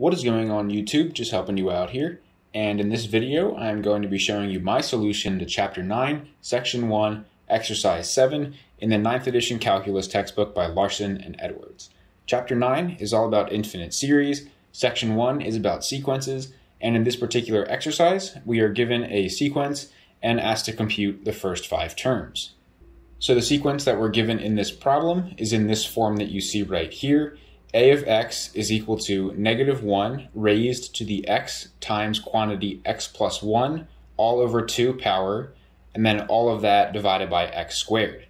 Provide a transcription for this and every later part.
What is going on YouTube? Just helping you out here. And in this video, I'm going to be showing you my solution to Chapter 9, Section 1, Exercise 7 in the 9th edition calculus textbook by Larson and Edwards. Chapter 9 is all about infinite series, Section 1 is about sequences, and in this particular exercise, we are given a sequence and asked to compute the first five terms. So the sequence that we're given in this problem is in this form that you see right here, a of x is equal to negative 1 raised to the x times quantity x plus 1 all over 2 power, and then all of that divided by x squared.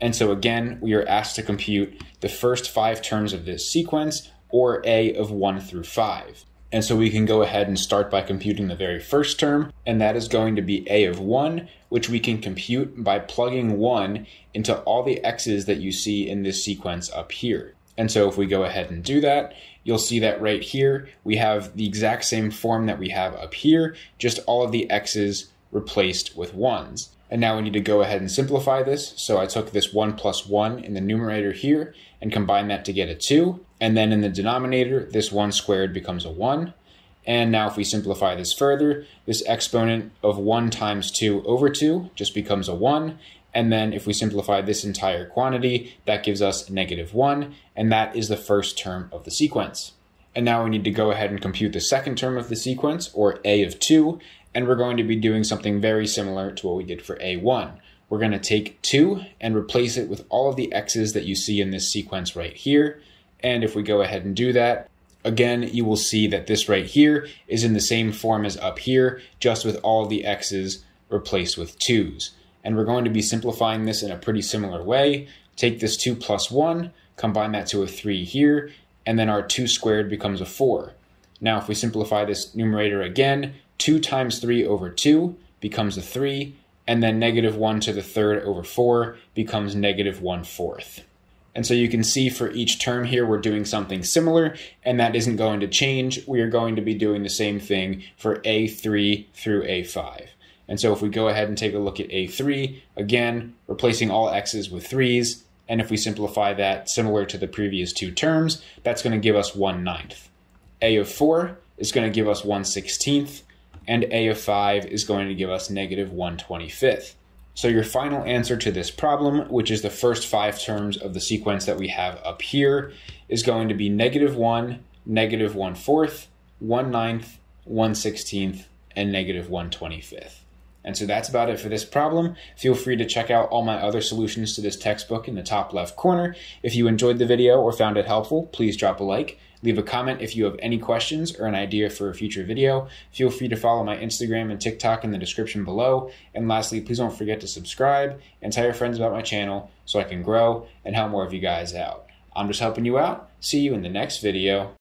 And so again, we are asked to compute the first five terms of this sequence, or a of 1 through 5. And so we can go ahead and start by computing the very first term, and that is going to be a of 1, which we can compute by plugging 1 into all the x's that you see in this sequence up here. And so if we go ahead and do that, you'll see that right here, we have the exact same form that we have up here, just all of the x's replaced with ones. And now we need to go ahead and simplify this. So I took this 1 plus 1 in the numerator here and combine that to get a 2. And then in the denominator, this 1 squared becomes a 1. And now if we simplify this further, this exponent of 1 times 2 over 2 just becomes a 1. And then if we simplify this entire quantity, that gives us negative 1, and that is the first term of the sequence. And now we need to go ahead and compute the second term of the sequence, or a of 2, and we're going to be doing something very similar to what we did for a1. We're going to take 2 and replace it with all of the x's that you see in this sequence right here. And if we go ahead and do that, again, you will see that this right here is in the same form as up here, just with all the x's replaced with 2's and we're going to be simplifying this in a pretty similar way. Take this 2 plus 1, combine that to a 3 here, and then our 2 squared becomes a 4. Now if we simplify this numerator again, 2 times 3 over 2 becomes a 3, and then negative 1 to the third over 4 becomes negative 1 fourth. And so you can see for each term here, we're doing something similar, and that isn't going to change. We are going to be doing the same thing for A3 through A5. And so if we go ahead and take a look at A3, again, replacing all x's with 3's, and if we simplify that similar to the previous two terms, that's going to give us 1 ninth. A of 4 is going to give us 1 16th, and A of 5 is going to give us negative 1 25th. So your final answer to this problem, which is the first five terms of the sequence that we have up here, is going to be negative 1, negative 1 fourth, 1 ninth, 1 16th, and negative 1 25th. And so that's about it for this problem. Feel free to check out all my other solutions to this textbook in the top left corner. If you enjoyed the video or found it helpful, please drop a like. Leave a comment if you have any questions or an idea for a future video. Feel free to follow my Instagram and TikTok in the description below. And lastly, please don't forget to subscribe and tell your friends about my channel so I can grow and help more of you guys out. I'm just helping you out. See you in the next video.